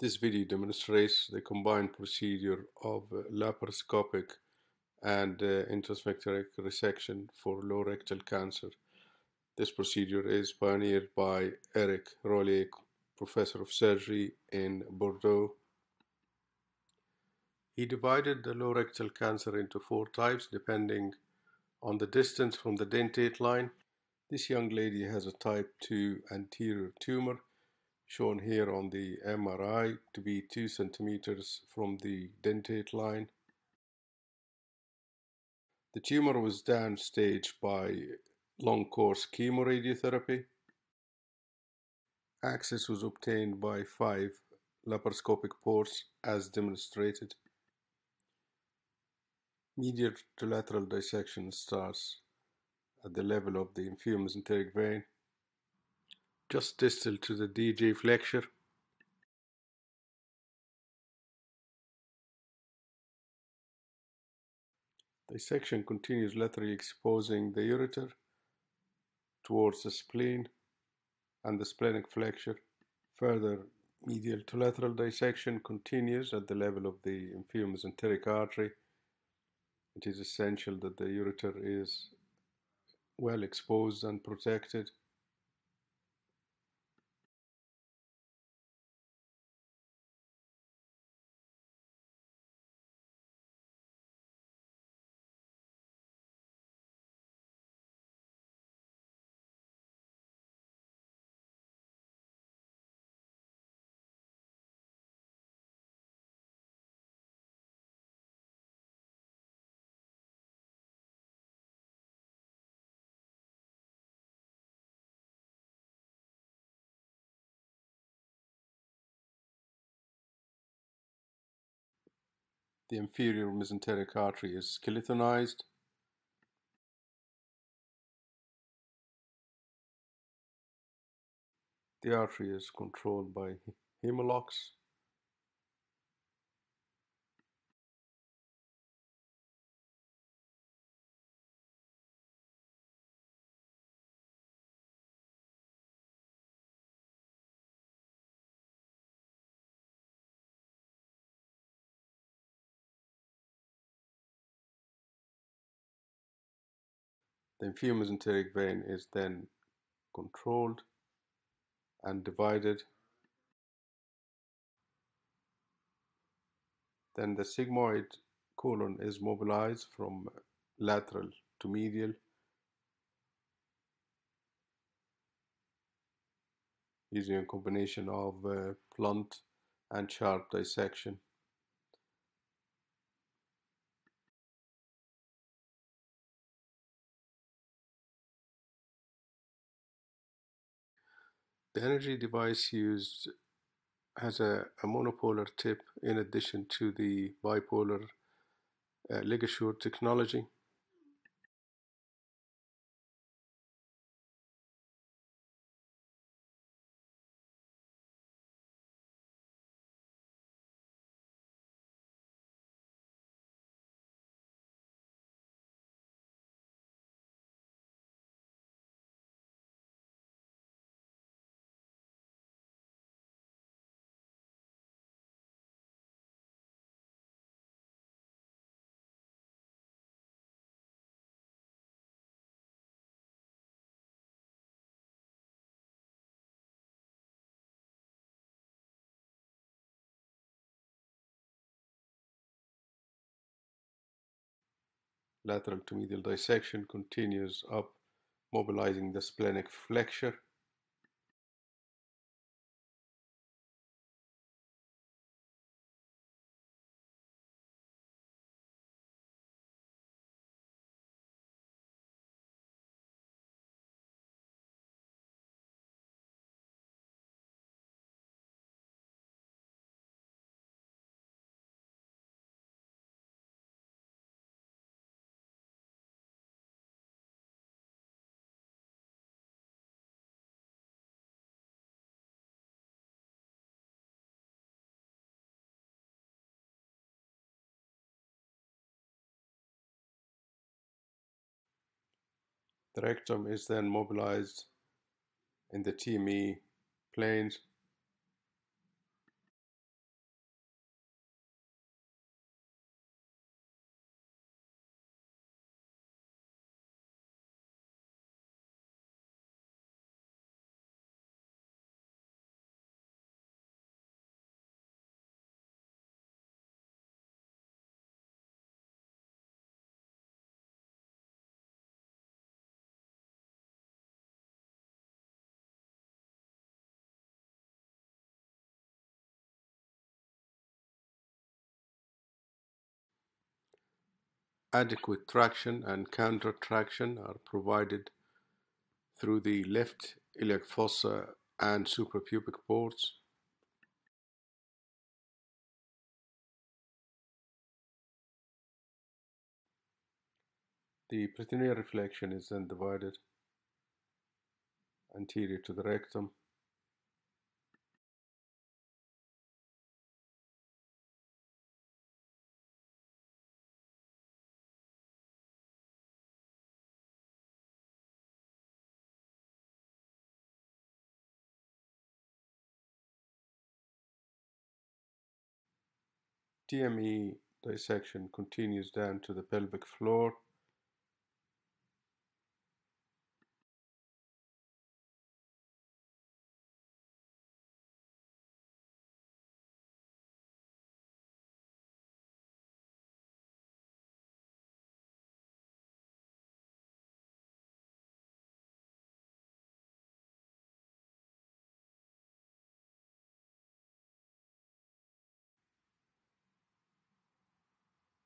This video demonstrates the combined procedure of laparoscopic and uh, resection for low rectal cancer. This procedure is pioneered by Eric Rullier, professor of surgery in Bordeaux. He divided the low rectal cancer into four types depending on the distance from the dentate line. This young lady has a type 2 anterior tumor shown here on the MRI to be 2 centimeters from the dentate line. The tumor was downstaged by long course chemoradiotherapy. Access was obtained by five laparoscopic ports as demonstrated. Medial to lateral dissection starts at the level of the inferior mesenteric vein just distal to the DJ flexure. Dissection continues laterally exposing the ureter towards the spleen and the splenic flexure. Further medial to lateral dissection continues at the level of the inferior mesenteric artery. It is essential that the ureter is well exposed and protected. The inferior mesenteric artery is skeletonized. The artery is controlled by Hem-o-locks. The inferior mesenteric vein is then controlled and divided. Then the sigmoid colon is mobilized from lateral to medial. using a combination of uh, blunt and sharp dissection. The energy device used has a, a monopolar tip in addition to the bipolar uh, ligature technology. Lateral to medial dissection continues up, mobilizing the splenic flexure. The rectum is then mobilized in the TME planes Adequate traction and counter traction are provided through the left iliac fossa and suprapubic ports. The peritoneal reflection is then divided anterior to the rectum TME dissection continues down to the pelvic floor.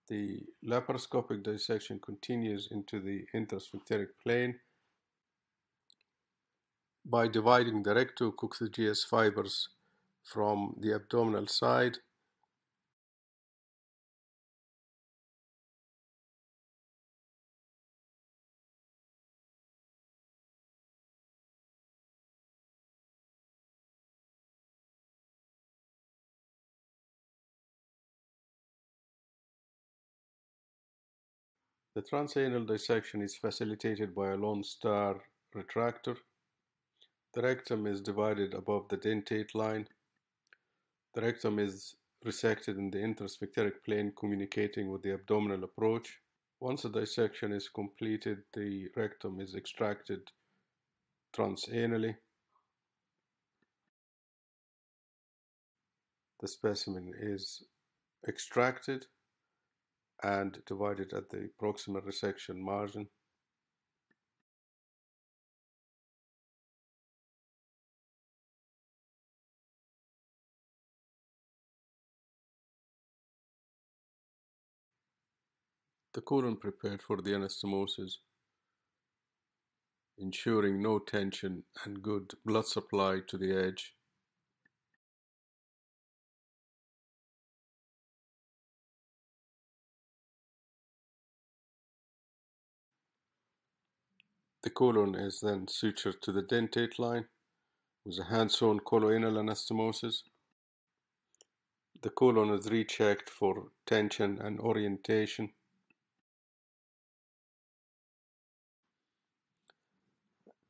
The laparoscopic dissection continues into the intersphincteric plane by dividing the rectococcygeus fibers from the abdominal side The transanal dissection is facilitated by a Lone Star retractor. The rectum is divided above the dentate line. The rectum is resected in the intersphincteric plane communicating with the abdominal approach. Once the dissection is completed, the rectum is extracted transanally. The specimen is extracted and divide it at the proximal resection margin. The colon prepared for the anastomosis, ensuring no tension and good blood supply to the edge. The colon is then sutured to the dentate line with a hand-sewn coloanal anastomosis. The colon is rechecked for tension and orientation.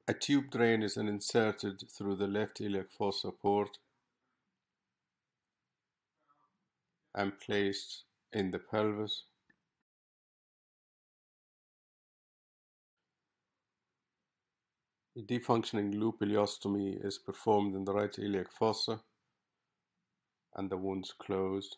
A tube drain is then inserted through the left iliac fossa port and placed in the pelvis. Defunctioning loop ileostomy is performed in the right iliac fossa and the wounds closed.